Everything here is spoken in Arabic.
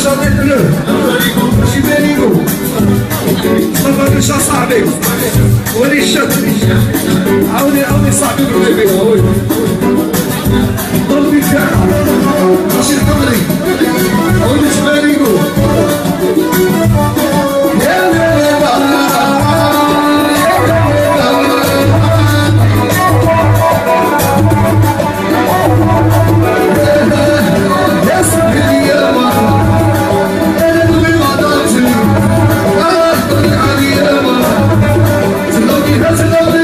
صديق له ماشي باليكو صافا صاحبي ولي الشد عاوني عاوني صاحبي Hallelujah.